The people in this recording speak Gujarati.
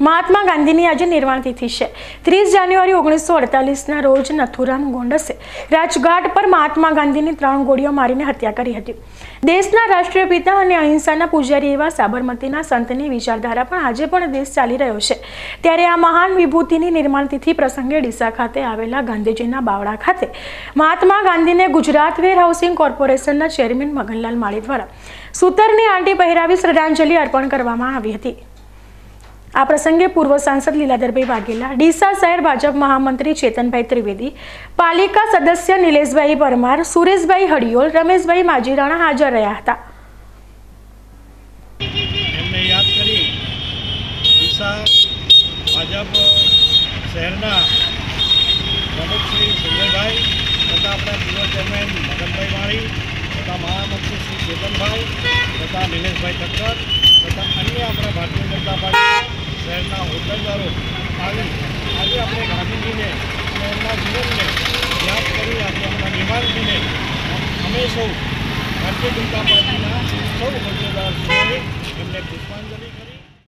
મહાત્મા ગાંધીની આજે નિર્વાણ તિથિ છે. ત્રીસ જાન્યુઆરી ઓગણીસો અડતાલીસના રોજ નથુરામ ગોંડસે રાજઘાટ પર મહાત્મા ગાંધીની ત્રણ ગોળીઓ મારીને હત્યા કરી હતી. દેશના રાષ્ટ્રીય પિતા અને અહિંસાના પૂજારી એવા સાબરમતીના સંતની વિચારધારા પણ આજે પણ દેશ ચાલી રહ્યો છે. ત્યારે આ મહાન વિભૂતિની નિર્માણ તિથિ પ્રસંગે ડીસા ખાતે આવેલા ગાંધીજીના બાવળા ખાતે મહાત્મા ગાંધીને ગુજરાત વેર હાઉસિંગ કોર્પોરેશનના ચેરમેન મગનલાલ માળી દ્વારા સૂતરની આંટી પહેરાવી શ્રદ્ધાંજલિ અર્પણ કરવામાં આવી હતી. આ પ્રસંગે પૂર્વ સાંસદ લીલાધરભાઈ વાઘેલા, ડીસા શહેર ભાજપ મહામંત્રી ચેતનભાઈ ત્રિવેદી, પાલિકા સદસ્ય નિલેશભાઈ પરમાર, સુરેશભાઈ હડિયોલ, રમેશભાઈ માજીરાણા હાજર રહ્યા હતા. તથા અન્ય આપણા ભારતીય જનતા પાર્ટીના શહેરના હોદ્દેદારો આવી આજે આપણે ગાંધીજીને એમના જીવનને યાદ કરી આપણે એમના નિવાસીને અમે સૌ ભારતીય જનતા પાર્ટીના સૌ હોદ્દેદારશ્રીઓએ એમને પુષ્પાંજલિ કરી.